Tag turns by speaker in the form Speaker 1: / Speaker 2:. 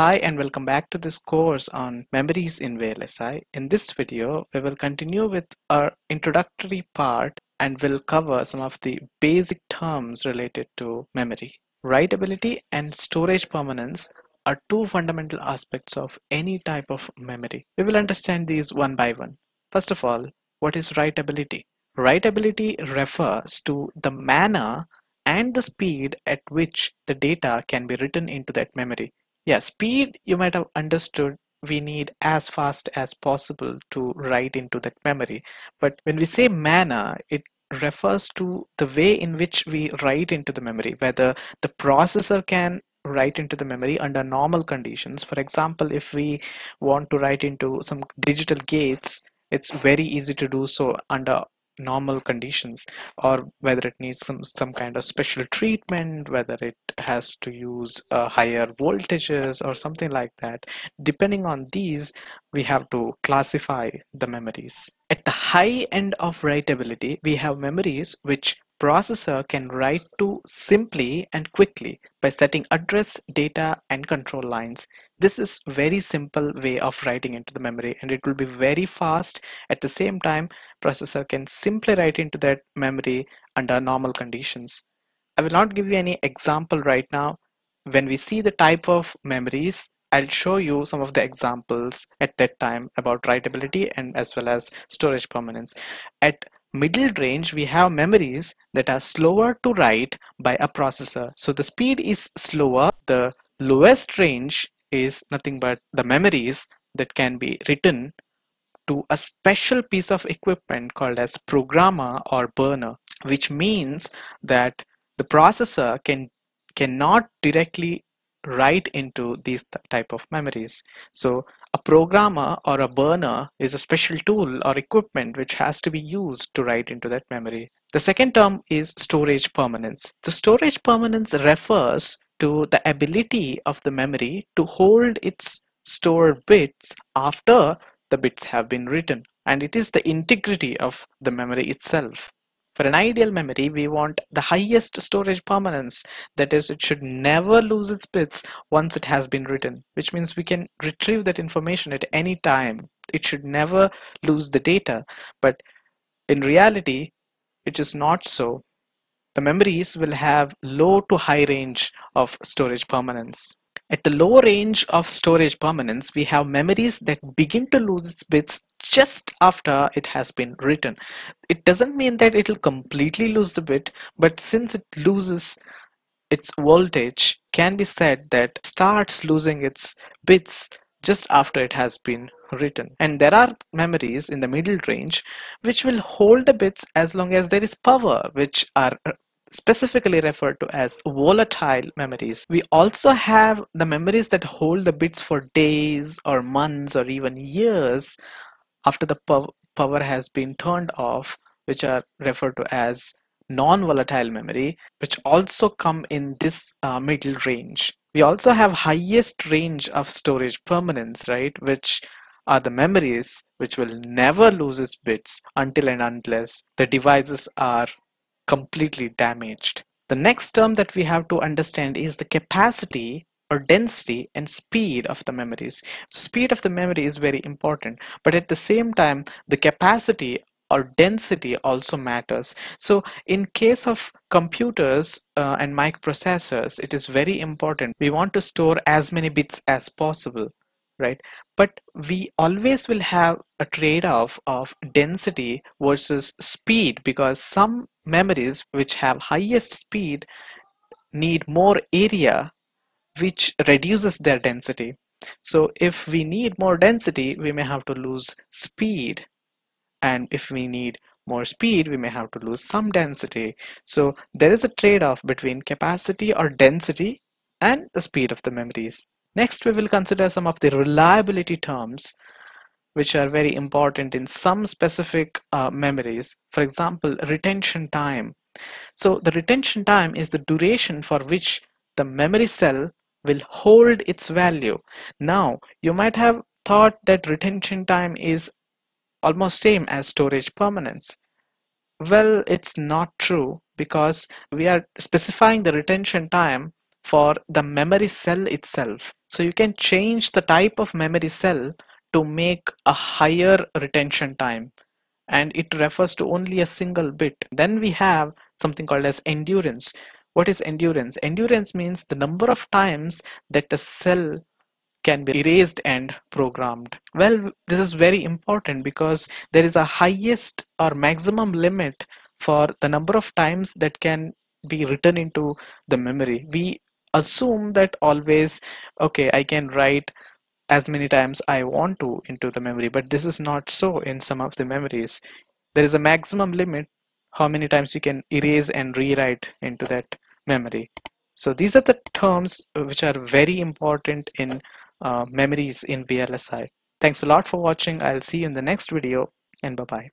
Speaker 1: Hi and welcome back to this course on memories in VLSI. In this video, we will continue with our introductory part and will cover some of the basic terms related to memory. Writability and storage permanence are two fundamental aspects of any type of memory. We will understand these one by one. First of all, what is writability? Writability refers to the manner and the speed at which the data can be written into that memory. Yeah, speed you might have understood we need as fast as possible to write into that memory. But when we say manner, it refers to the way in which we write into the memory, whether the processor can write into the memory under normal conditions. For example, if we want to write into some digital gates, it's very easy to do so under normal conditions or whether it needs some some kind of special treatment whether it has to use uh, higher voltages or something like that depending on these we have to classify the memories. At the high end of writability we have memories which processor can write to simply and quickly by setting address, data and control lines. This is very simple way of writing into the memory and it will be very fast. At the same time, processor can simply write into that memory under normal conditions. I will not give you any example right now. When we see the type of memories, I'll show you some of the examples at that time about writability and as well as storage permanence. At middle range we have memories that are slower to write by a processor. So the speed is slower the lowest range is nothing but the memories that can be written to a special piece of equipment called as programmer or burner which means that the processor can cannot directly write into these type of memories so a programmer or a burner is a special tool or equipment which has to be used to write into that memory. The second term is storage permanence. The storage permanence refers to the ability of the memory to hold its stored bits after the bits have been written and it is the integrity of the memory itself. For an ideal memory, we want the highest storage permanence. That is, it should never lose its bits once it has been written, which means we can retrieve that information at any time. It should never lose the data. But in reality, it is not so. The memories will have low to high range of storage permanence. At the low range of storage permanence, we have memories that begin to lose its bits just after it has been written. It doesn't mean that it will completely lose the bit, but since it loses its voltage, can be said that starts losing its bits just after it has been written. And there are memories in the middle range which will hold the bits as long as there is power, which are specifically referred to as volatile memories. We also have the memories that hold the bits for days or months or even years after the power has been turned off, which are referred to as non-volatile memory, which also come in this uh, middle range. We also have highest range of storage permanence, right, which are the memories which will never lose its bits until and unless the devices are completely damaged. The next term that we have to understand is the capacity or density and speed of the memories. So speed of the memory is very important, but at the same time, the capacity or density also matters. So in case of computers uh, and microprocessors, it is very important. We want to store as many bits as possible right but we always will have a trade-off of density versus speed because some memories which have highest speed need more area which reduces their density. So if we need more density we may have to lose speed. And if we need more speed we may have to lose some density. So there is a trade-off between capacity or density and the speed of the memories. Next, we will consider some of the reliability terms which are very important in some specific uh, memories. For example, retention time. So the retention time is the duration for which the memory cell will hold its value. Now, you might have thought that retention time is almost same as storage permanence. Well, it's not true because we are specifying the retention time for the memory cell itself. So you can change the type of memory cell to make a higher retention time and it refers to only a single bit. Then we have something called as endurance. What is endurance? Endurance means the number of times that the cell can be erased and programmed. Well, this is very important because there is a highest or maximum limit for the number of times that can be written into the memory. We assume that always, okay, I can write as many times I want to into the memory, but this is not so in some of the memories. There is a maximum limit how many times you can erase and rewrite into that memory. So these are the terms which are very important in uh, memories in VLSI. Thanks a lot for watching. I'll see you in the next video and bye-bye.